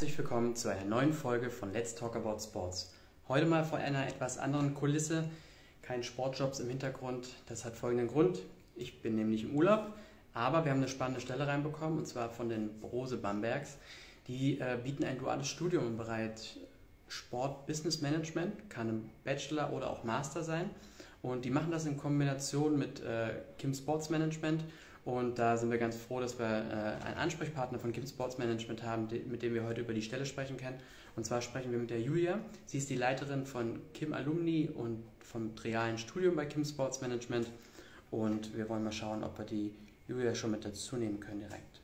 herzlich willkommen zu einer neuen Folge von Let's Talk About Sports. Heute mal vor einer etwas anderen Kulisse, kein Sportjobs im Hintergrund. Das hat folgenden Grund. Ich bin nämlich im Urlaub, aber wir haben eine spannende Stelle reinbekommen und zwar von den Brose Bambergs. Die äh, bieten ein duales Studium im Bereich Sport Business Management, kann ein Bachelor oder auch Master sein. Und die machen das in Kombination mit äh, Kim Sports Management und da sind wir ganz froh, dass wir äh, einen Ansprechpartner von Kim Sports Management haben, mit dem wir heute über die Stelle sprechen können. Und zwar sprechen wir mit der Julia. Sie ist die Leiterin von Kim Alumni und vom realen Studium bei Kim Sports Management. Und wir wollen mal schauen, ob wir die Julia schon mit dazu nehmen können direkt.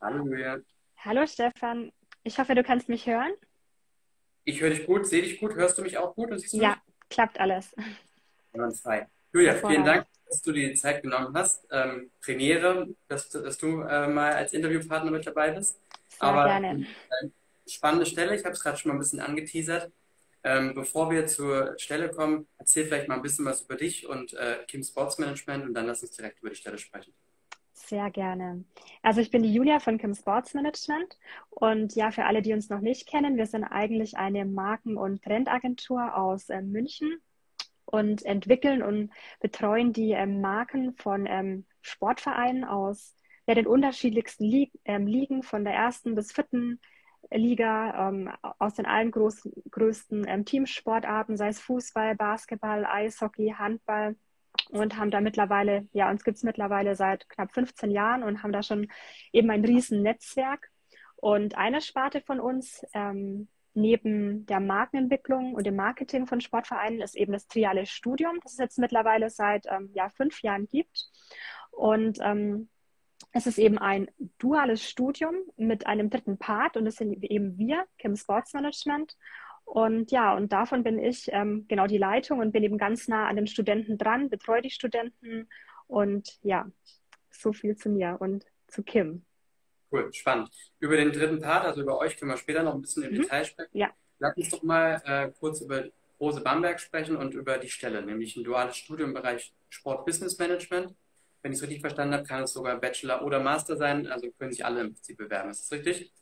Hallo Julia. Hallo Stefan, ich hoffe, du kannst mich hören. Ich höre dich gut, sehe dich gut. Hörst du mich auch gut und siehst du Ja, mich? klappt alles. Frei. Julia, vielen Dank, dass du dir die Zeit genommen hast. Ähm, Premiere, dass, dass du äh, mal als Interviewpartner mit dabei bist. Sehr Aber gerne. äh, spannende Stelle, ich habe es gerade schon mal ein bisschen angeteasert. Ähm, bevor wir zur Stelle kommen, erzähl vielleicht mal ein bisschen was über dich und äh, Kim Sports Management und dann lass uns direkt über die Stelle sprechen. Sehr gerne. Also ich bin die Julia von Kim Sports Management und ja, für alle, die uns noch nicht kennen, wir sind eigentlich eine Marken- und Trendagentur aus äh, München und entwickeln und betreuen die ähm, Marken von ähm, Sportvereinen aus ja, den unterschiedlichsten Lig ähm, Ligen, von der ersten bis vierten Liga, ähm, aus den allen großen, größten ähm, Teamsportarten, sei es Fußball, Basketball, Eishockey, Handball und haben da mittlerweile, ja, uns gibt es mittlerweile seit knapp 15 Jahren und haben da schon eben ein riesen Netzwerk. Und eine Sparte von uns, ähm, neben der Markenentwicklung und dem Marketing von Sportvereinen, ist eben das triale Studium, das es jetzt mittlerweile seit ähm, ja, fünf Jahren gibt. Und ähm, es ist eben ein duales Studium mit einem dritten Part und das sind eben wir, Kim Sports Management. Und ja, und davon bin ich ähm, genau die Leitung und bin eben ganz nah an den Studenten dran, betreue die Studenten und ja, so viel zu mir und zu Kim. Cool, spannend. Über den dritten Part, also über euch, können wir später noch ein bisschen im Mhm. Detail sprechen. Ja. Lass uns doch mal äh, kurz über Rose Bamberg sprechen und über die Stelle, nämlich ein duales Studium im Bereich Sport Business Management. Wenn ich es richtig verstanden habe, kann es sogar Bachelor oder Master sein, also können sich alle im Prinzip bewerben. Ist das richtig?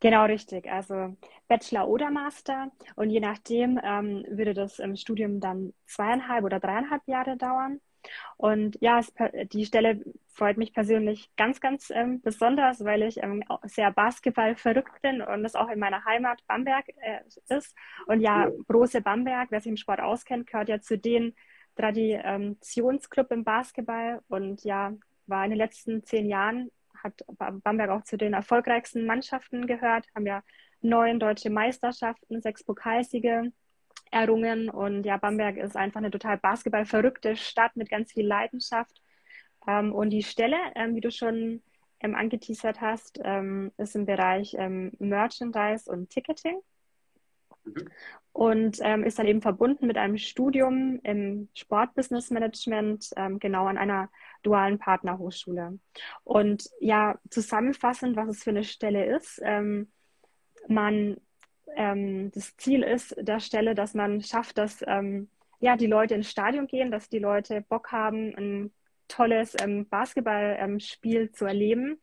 Genau richtig. Also Bachelor oder Master. Und je nachdem ähm, würde das im Studium dann zweieinhalb oder dreieinhalb Jahre dauern. Und ja, es, die Stelle freut mich persönlich ganz, ganz ähm, besonders, weil ich ähm, sehr Basketball verrückt bin und das auch in meiner Heimat Bamberg äh, ist. Und ja, Brose Bamberg, wer sich im Sport auskennt, gehört ja zu den Traditionsclub im Basketball und ja, war in den letzten zehn Jahren hat Bamberg auch zu den erfolgreichsten Mannschaften gehört, haben ja neun deutsche Meisterschaften, sechs Pokalsiege errungen und ja, Bamberg ist einfach eine total basketballverrückte Stadt mit ganz viel Leidenschaft. Ähm, und die Stelle, ähm, wie du schon ähm, angeteasert hast, ähm, ist im Bereich ähm, Merchandise und Ticketing Mhm. und ähm, ist dann eben verbunden mit einem Studium im Sportbusiness Management, ähm, genau an einer dualen Partnerhochschule. Und ja, zusammenfassend, was es für eine Stelle ist, ähm, man, ähm, das Ziel ist der Stelle, dass man schafft, dass ähm, ja, die Leute ins Stadion gehen, dass die Leute Bock haben, ein tolles ähm, Basketballspiel zu erleben.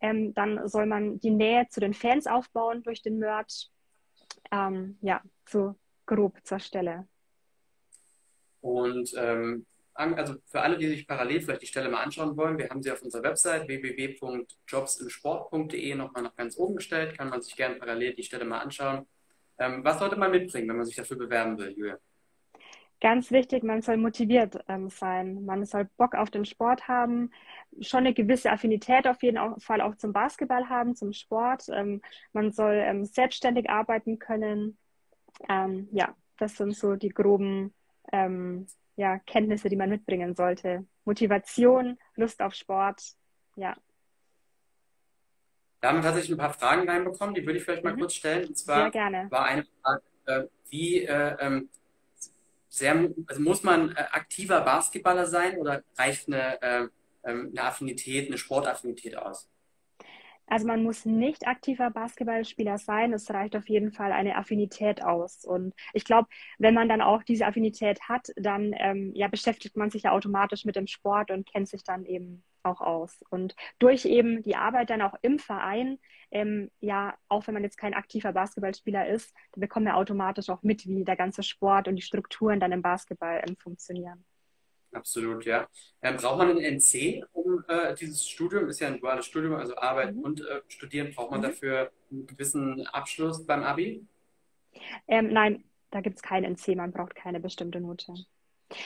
Ähm, dann soll man die Nähe zu den Fans aufbauen durch den Merch. Ähm, ja, so grob zur Stelle. Und ähm, also für alle, die sich parallel vielleicht die Stelle mal anschauen wollen, wir haben sie auf unserer Website www.jobsimsport.de nochmal nach ganz oben gestellt, kann man sich gerne parallel die Stelle mal anschauen. Ähm, was sollte man mitbringen, wenn man sich dafür bewerben will, Julia? Ganz wichtig, man soll motiviert ähm, sein. Man soll Bock auf den Sport haben, schon eine gewisse Affinität auf jeden Fall auch zum Basketball haben, zum Sport. Ähm, man soll ähm, selbstständig arbeiten können. Ähm, ja, das sind so die groben ähm, ja, Kenntnisse, die man mitbringen sollte. Motivation, Lust auf Sport, ja. Da haben tatsächlich ein paar Fragen reinbekommen, die würde ich vielleicht mal Mhm. kurz stellen. Und Sehr zwar gerne. war eine Frage, äh, wie äh, ähm, sehr, also muss man äh, aktiver Basketballer sein oder reicht eine, äh, ähm, eine Affinität, eine Sportaffinität aus? Also man muss nicht aktiver Basketballspieler sein. Es reicht auf jeden Fall eine Affinität aus. Und ich glaube, wenn man dann auch diese Affinität hat, dann ähm, ja, beschäftigt man sich ja automatisch mit dem Sport und kennt sich dann eben auch aus. Und durch eben die Arbeit dann auch im Verein, ähm, ja, auch wenn man jetzt kein aktiver Basketballspieler ist, dann bekommt man automatisch auch mit, wie der ganze Sport und die Strukturen dann im Basketball ähm, funktionieren. Absolut, ja. Ähm, braucht man ein NC, um äh, dieses Studium, ist ja ein duales Studium, also Arbeiten mhm. und äh, Studieren, braucht man mhm. dafür einen gewissen Abschluss beim Abi? Ähm, nein, da gibt es kein NC, man braucht keine bestimmte Note.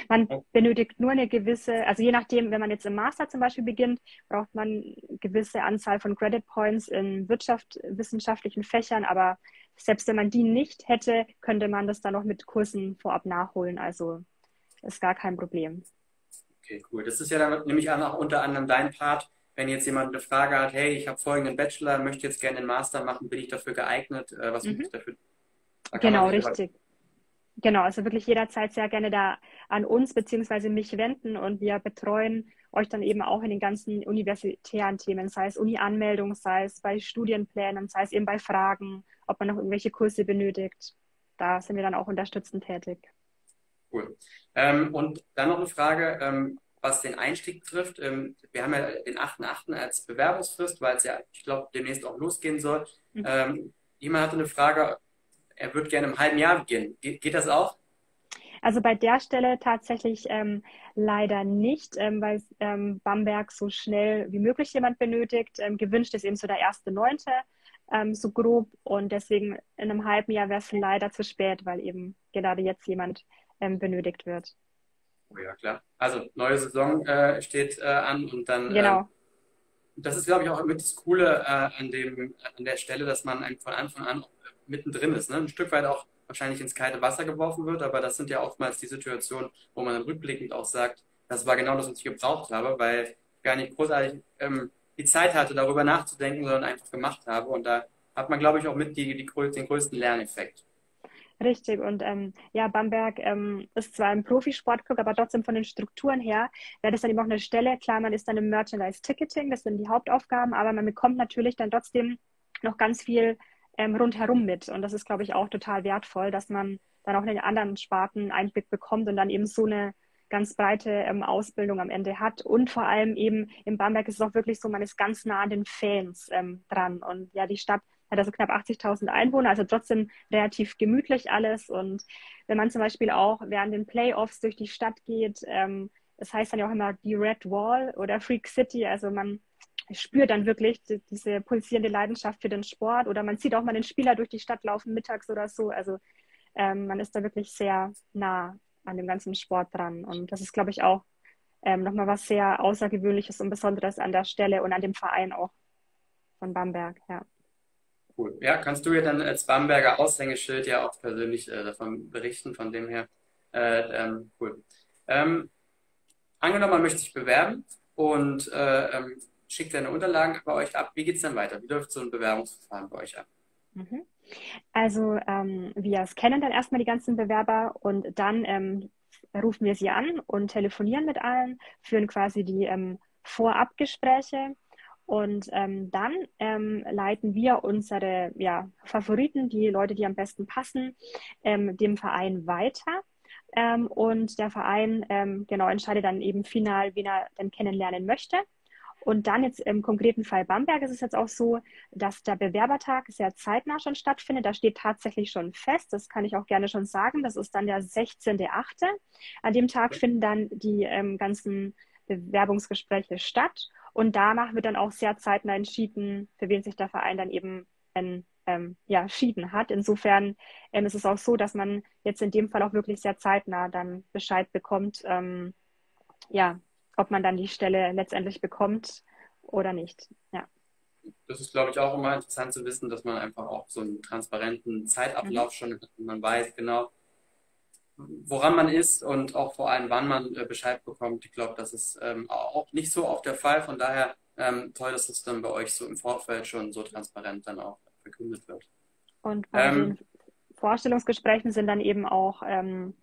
Man benötigt nur eine gewisse, also je nachdem, wenn man jetzt im Master zum Beispiel beginnt, braucht man eine gewisse Anzahl von Credit Points in wirtschaftswissenschaftlichen Fächern, aber selbst wenn man die nicht hätte, könnte man das dann noch mit Kursen vorab nachholen. Also ist gar kein Problem. Okay, cool. Das ist ja dann nämlich auch unter anderem dein Part. Wenn jetzt jemand eine Frage hat, hey, ich habe folgenden Bachelor, möchte jetzt gerne einen Master machen, bin ich dafür geeignet? Äh, was mhm. muss ich dafür? Da genau, richtig. Genau, also wirklich jederzeit sehr gerne da an uns bzw. mich wenden und wir betreuen euch dann eben auch in den ganzen universitären Themen, sei es Uni-Anmeldung, sei es bei Studienplänen, sei es eben bei Fragen, ob man noch irgendwelche Kurse benötigt. Da sind wir dann auch unterstützend tätig. Cool. Ähm, und dann noch eine Frage, ähm, was den Einstieg betrifft. Ähm, wir haben ja den 8.8. als Bewerbungsfrist, weil es ja, ich glaube, demnächst auch losgehen soll. Mhm. Ähm, jemand hatte eine Frage, er würde gerne im halben Jahr beginnen. Ge geht das auch? Also bei der Stelle tatsächlich ähm, leider nicht, ähm, weil ähm, Bamberg so schnell wie möglich jemand benötigt. Ähm, gewünscht ist eben so der erste Neunte, ähm, so grob. Und deswegen in einem halben Jahr wäre es leider zu spät, weil eben gerade jetzt jemand ähm, benötigt wird. Oh ja, klar. Also neue Saison äh, steht äh, an und dann. Genau. Das ist, glaube ich, auch mit das Coole äh, an, dem, an der Stelle, dass man von Anfang an mittendrin ist. Ne? Ein Stück weit auch wahrscheinlich ins kalte Wasser geworfen wird, aber das sind ja oftmals die Situationen, wo man rückblickend auch sagt, das war genau das, was ich gebraucht habe, weil ich gar nicht großartig ähm, die Zeit hatte, darüber nachzudenken, sondern einfach gemacht habe. Und da hat man, glaube ich, auch mit die, die, den größten Lerneffekt. Richtig. Und ähm, ja, Bamberg ähm, ist zwar ein Profisportclub, aber trotzdem von den Strukturen her wäre das dann eben auch eine Stelle. Klar, man ist dann im Merchandise-Ticketing, das sind die Hauptaufgaben, aber man bekommt natürlich dann trotzdem noch ganz viel ähm, rundherum mit. Und das ist, glaube ich, auch total wertvoll, dass man dann auch in den anderen Sparten Einblick bekommt und dann eben so eine ganz breite ähm, Ausbildung am Ende hat. Und vor allem eben in Bamberg ist es auch wirklich so, man ist ganz nah an den Fans ähm, dran. Und ja, die Stadt hat also knapp 80.000 Einwohner, also trotzdem relativ gemütlich alles. Und wenn man zum Beispiel auch während den Playoffs durch die Stadt geht, ähm, das heißt dann ja auch immer die Red Wall oder Freak City, also man spürt dann wirklich die, diese pulsierende Leidenschaft für den Sport oder man sieht auch mal den Spieler durch die Stadt laufen mittags oder so. Also ähm, man ist da wirklich sehr nah an dem ganzen Sport dran. Und das ist, glaube ich, auch ähm, nochmal was sehr Außergewöhnliches und Besonderes an der Stelle und an dem Verein auch von Bamberg, ja. Cool. Ja, kannst du ja dann als Bamberger Aushängeschild ja auch persönlich äh, davon berichten, von dem her. Äh, ähm, cool. Ähm, angenommen, man möchte sich bewerben und äh, ähm, schickt seine Unterlagen bei euch ab. Wie geht es dann weiter? Wie läuft so ein Bewerbungsverfahren bei euch ab? Mhm. Also ähm, wir scannen dann erstmal die ganzen Bewerber und dann ähm, rufen wir sie an und telefonieren mit allen, führen quasi die ähm, Vorabgespräche und ähm, dann ähm, leiten wir unsere ja, Favoriten, die Leute, die am besten passen, ähm, dem Verein weiter. Ähm, und der Verein ähm, genau entscheidet dann eben final, wen er denn kennenlernen möchte. Und dann jetzt im konkreten Fall Bamberg ist es jetzt auch so, dass der Bewerbertag sehr zeitnah schon stattfindet. Da steht tatsächlich schon fest, das kann ich auch gerne schon sagen. Das ist dann der 16.8. An dem Tag finden dann die ähm, ganzen Bewerbungsgespräche statt. Und danach wird dann auch sehr zeitnah entschieden, für wen sich der Verein dann eben ähm, ähm, ja, schieden hat. Insofern ähm, ist es auch so, dass man jetzt in dem Fall auch wirklich sehr zeitnah dann Bescheid bekommt, ähm, ja, ob man dann die Stelle letztendlich bekommt oder nicht. Ja. Das ist, glaube ich, auch immer interessant zu wissen, dass man einfach auch so einen transparenten Zeitablauf mhm. schon hat. Man weiß genau, woran man ist und auch vor allem, wann man äh, Bescheid bekommt. Ich glaube, das ist ähm, auch nicht so oft der Fall. Von daher ähm, toll, dass es dann bei euch so im Vorfeld schon so transparent dann auch verkündet wird. Und bei ähm, den Vorstellungsgesprächen sind dann eben auch ähm,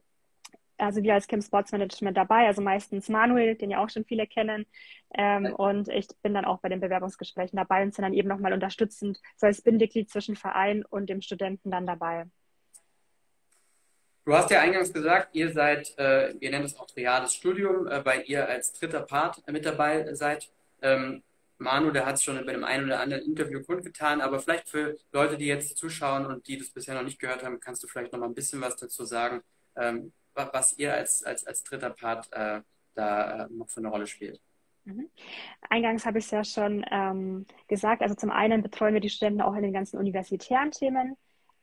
also wir als Kim Sports Management dabei, also meistens Manuel, den ja auch schon viele kennen. Ähm, und ich bin dann auch bei den Bewerbungsgesprächen dabei und sind dann eben nochmal unterstützend, so als Bindeglied zwischen Verein und dem Studenten dann dabei. Du hast ja eingangs gesagt, ihr seid, äh, ihr nennt es auch triades Studium, äh, weil ihr als dritter Part mit dabei seid. Ähm, Manu, der hat es schon bei dem einen oder anderen Interview kundgetan, aber vielleicht für Leute, die jetzt zuschauen und die das bisher noch nicht gehört haben, kannst du vielleicht noch mal ein bisschen was dazu sagen, ähm, was ihr als, als, als dritter Part äh, da äh, noch für eine Rolle spielt. Mhm. Eingangs habe ich es ja schon ähm, gesagt. Also zum einen betreuen wir die Studenten auch in den ganzen universitären Themen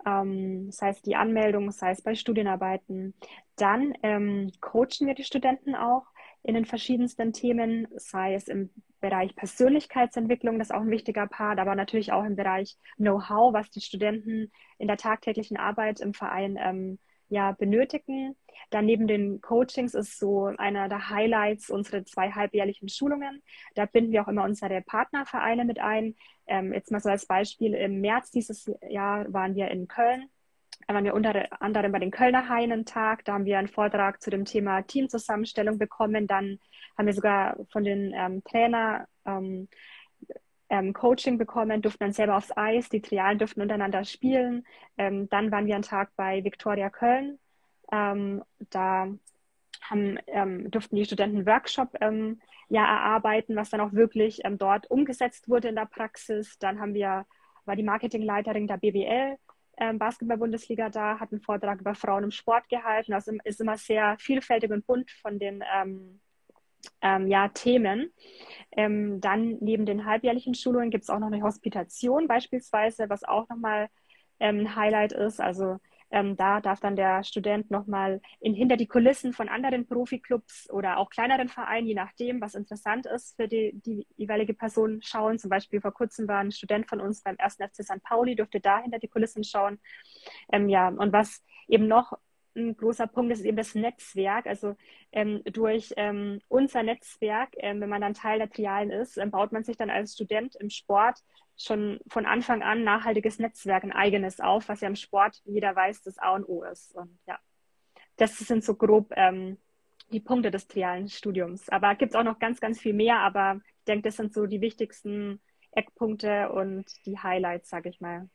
ähm, sei es die Anmeldung, sei es bei Studienarbeiten. Dann ähm, coachen wir die Studenten auch in den verschiedensten Themen, sei es im Bereich Persönlichkeitsentwicklung, das ist auch ein wichtiger Part, aber natürlich auch im Bereich Know-how, was die Studenten in der tagtäglichen Arbeit im Verein ähm, ja, benötigen. Dann neben den Coachings ist so einer der Highlights unsere zwei halbjährlichen Schulungen. Da binden wir auch immer unsere Partnervereine mit ein. Ähm, jetzt mal so als Beispiel, im März dieses Jahr waren wir in Köln. Da waren wir unter anderem bei den Kölner Hainen Tag. Da haben wir einen Vortrag zu dem Thema Teamzusammenstellung bekommen. Dann haben wir sogar von den ähm, Trainer ähm, ähm, Coaching bekommen, durften dann selber aufs Eis, die Trialen durften untereinander spielen. Ähm, dann waren wir einen Tag bei Victoria Köln. Ähm, da haben, ähm, durften die Studenten Workshop ähm, ja, erarbeiten, was dann auch wirklich ähm, dort umgesetzt wurde in der Praxis. Dann haben wir, war die Marketingleiterin der BBL Basketball-Bundesliga da, hat einen Vortrag über Frauen im Sport gehalten. Also ist immer sehr vielfältig und bunt von den ähm, ähm, ja, Themen. Ähm, dann neben den halbjährlichen Schulungen gibt es auch noch eine Hospitation beispielsweise, was auch nochmal ähm, ein Highlight ist. Also ähm, da darf dann der Student nochmal hinter die Kulissen von anderen Profiklubs oder auch kleineren Vereinen, je nachdem, was interessant ist für die, die jeweilige Person, schauen. Zum Beispiel vor kurzem war ein Student von uns beim 1. FC St. Pauli, durfte da hinter die Kulissen schauen. Ähm, ja, und was eben noch ein großer Punkt ist eben das Netzwerk. Also ähm, durch ähm, unser Netzwerk, ähm, wenn man dann Teil der Trialen ist, baut man sich dann als Student im Sport schon von Anfang an nachhaltiges Netzwerk, ein eigenes auf, was ja im Sport, wie jeder weiß, das A und O ist. Und ja, das sind so grob ähm, die Punkte des trialen Studiums. Aber es gibt auch noch ganz, ganz viel mehr, aber ich denke, das sind so die wichtigsten Eckpunkte und die Highlights, sage ich mal.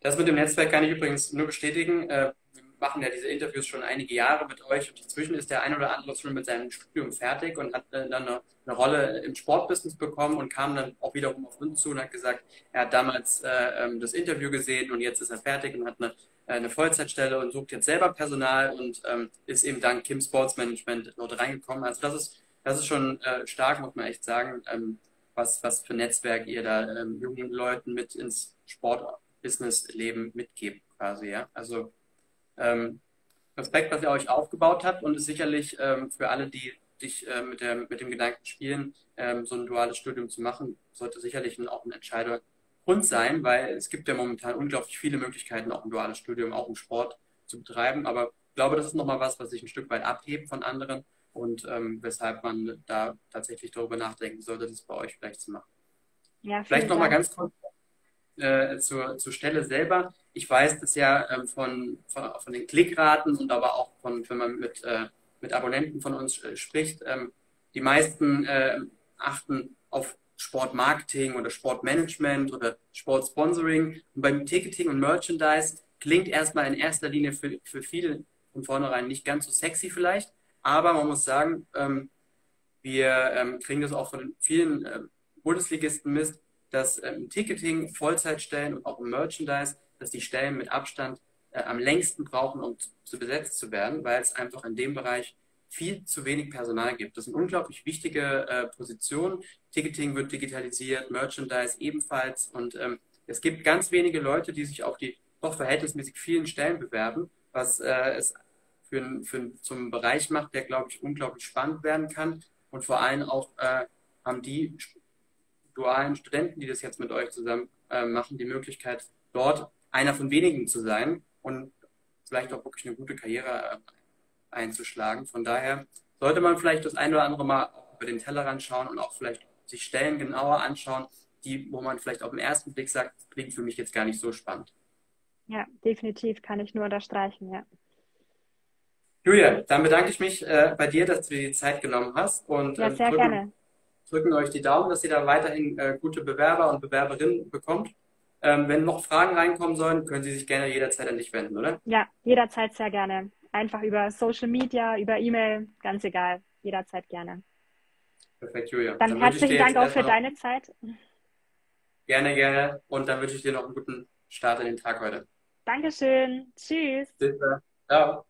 Das mit dem Netzwerk kann ich übrigens nur bestätigen. Äh, machen ja diese Interviews schon einige Jahre mit euch und inzwischen ist der ein oder andere schon mit seinem Studium fertig und hat dann eine, eine Rolle im Sportbusiness bekommen und kam dann auch wiederum auf uns zu und hat gesagt, er hat damals äh, ähm, das Interview gesehen und jetzt ist er fertig und hat eine, äh, eine Vollzeitstelle und sucht jetzt selber Personal und ähm, ist eben dank Kim Sports Management dort reingekommen. Also das ist, das ist schon äh, stark, muss man echt sagen, ähm, was, was für Netzwerk ihr da ähm, jungen Leuten mit ins Sportbusiness-Leben mitgebt quasi. Ja? Also ähm, Respekt, was ihr euch aufgebaut habt und ist sicherlich ähm, für alle, die dich äh, mit, der, mit dem Gedanken spielen, ähm, so ein duales Studium zu machen, sollte sicherlich ein, auch ein entscheidender Grund sein, weil es gibt ja momentan unglaublich viele Möglichkeiten, auch ein duales Studium, auch im Sport zu betreiben. Aber ich glaube, das ist nochmal was, was sich ein Stück weit abhebt von anderen und ähm, weshalb man da tatsächlich darüber nachdenken sollte, das bei euch vielleicht zu machen. Ja, vielleicht nochmal ganz kurz äh, zur, zur Stelle selber. Ich weiß das ja ähm, von, von, von, den Klickraten und aber auch von, wenn man mit, äh, mit Abonnenten von uns äh, spricht. Ähm, die meisten äh, achten auf Sportmarketing oder Sportmanagement oder Sportsponsoring. Und beim Ticketing und Merchandise klingt erstmal in erster Linie für, für viele von vornherein nicht ganz so sexy vielleicht. Aber man muss sagen, ähm, wir ähm, kriegen das auch von vielen äh, Bundesligisten mit, dass im ähm, Ticketing, Vollzeitstellen und auch im Merchandise, dass die Stellen mit Abstand äh, am längsten brauchen, um zu besetzt zu werden, weil es einfach in dem Bereich viel zu wenig Personal gibt. Das sind unglaublich wichtige äh, Positionen. Ticketing wird digitalisiert, Merchandise ebenfalls. Und ähm, es gibt ganz wenige Leute, die sich auf die doch verhältnismäßig vielen Stellen bewerben, was äh, es für, für, zum Bereich macht, der, glaube ich, unglaublich spannend werden kann. Und vor allem auch äh, haben die dualen Studenten, die das jetzt mit euch zusammen äh, machen, die Möglichkeit, dort einer von wenigen zu sein und vielleicht auch wirklich eine gute Karriere äh, einzuschlagen. Von daher sollte man vielleicht das ein oder andere Mal über den Tellerrand schauen und auch vielleicht sich Stellen genauer anschauen, die, wo man vielleicht auf den ersten Blick sagt, klingt für mich jetzt gar nicht so spannend. Ja, definitiv kann ich nur unterstreichen, ja. Julia, dann bedanke ich mich äh, bei dir, dass du dir die Zeit genommen hast und Ja, ähm, sehr drücke, gerne. Drücken euch die Daumen, dass ihr da weiterhin äh, gute Bewerber und Bewerberinnen bekommt. Ähm, wenn noch Fragen reinkommen sollen, können Sie sich gerne jederzeit an dich wenden, oder? Ja, jederzeit sehr gerne. Einfach über Social Media, über E-Mail, ganz egal. Jederzeit gerne. Perfekt, Julia. Dann Dann herzlichen Dank auch für deine Zeit. gerne, gerne und dann wünsche ich dir noch einen guten Start in den Tag heute. Dankeschön. Tschüss. Bis dann. Ciao.